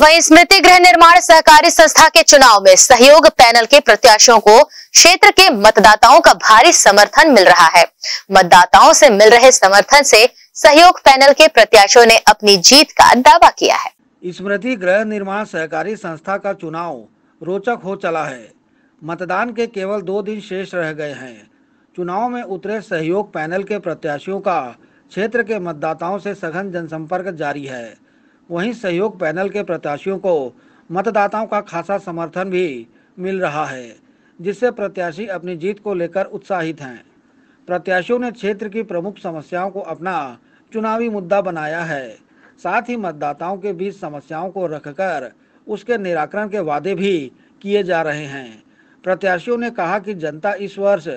वहीं स्मृति गृह निर्माण सहकारी संस्था के चुनाव में सहयोग पैनल के प्रत्याशियों को क्षेत्र के मतदाताओं का भारी समर्थन मिल रहा है। मतदाताओं से मिल रहे समर्थन से सहयोग पैनल के प्रत्याशियों ने अपनी जीत का दावा किया है। स्मृति गृह निर्माण सहकारी संस्था का चुनाव रोचक हो चला है। मतदान के केवल दो दिन शेष रह गए हैं। चुनाव में उतरे सहयोग पैनल के प्रत्याशियों का क्षेत्र के मतदाताओं से सघन जनसंपर्क जारी है। वहीं सहयोग पैनल के प्रत्याशियों को मतदाताओं का खासा समर्थन भी मिल रहा है, जिससे प्रत्याशी अपनी जीत को लेकर उत्साहित हैं। प्रत्याशियों ने क्षेत्र की प्रमुख समस्याओं को अपना चुनावी मुद्दा बनाया है। साथ ही मतदाताओं के बीच समस्याओं को रखकर उसके निराकरण के वादे भी किए जा रहे हैं। प्रत्याशियों ने कहा कि जनता इस वर्ष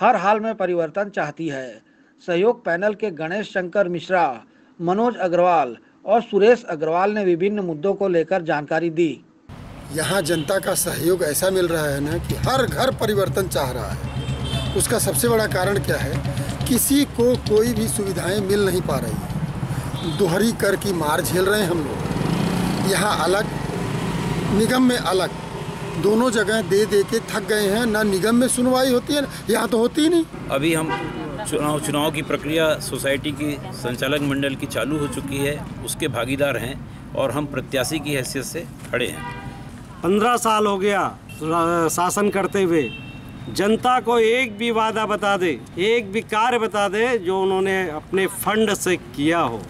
हर हाल में परिवर्तन चाहती है। सहयोग पैनल के गणेश शंकर मिश्रा, मनोज अग्रवाल और सुरेश अग्रवाल ने विभिन्न मुद्दों को लेकर जानकारी दी। यहाँ जनता का सहयोग ऐसा मिल रहा है ना कि हर घर परिवर्तन चाह रहा है। उसका सबसे बड़ा कारण क्या है? किसी को कोई भी सुविधाएँ मिल नहीं पा रही है। दोहरी कर की मार झेल रहे हैं हम लोग। यहाँ अलग निगम में अलग। दोनों जगह दे दे के थक गए हैं। ना निगम में सुनवाई होती है यहाँ तो होती ही नहीं। अभी हम चुनाव चुनाव की प्रक्रिया सोसाइटी की संचालक मंडल की चालू हो चुकी है, उसके भागीदार हैं और हम प्रत्याशी की हैसियत से खड़े हैं। पंद्रह साल हो गया शासन करते हुए। जनता को एक भी वादा बता दे, एक भी कार्य बता दे जो उन्होंने अपने फंड से किया हो।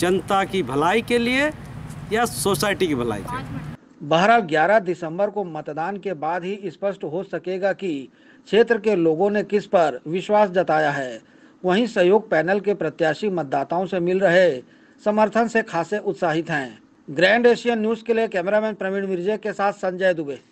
जनता की भलाई के लिए या सोसाइटी की भलाई के लिए? बहरहाल 11 दिसंबर को मतदान के बाद ही स्पष्ट हो सकेगा कि क्षेत्र के लोगों ने किस पर विश्वास जताया है। वहीं सहयोग पैनल के प्रत्याशी मतदाताओं से मिल रहे समर्थन से खासे उत्साहित हैं। ग्रैंड एशियन न्यूज़ के लिए कैमरामैन प्रवीण मिर्जे के साथ संजय दुबे।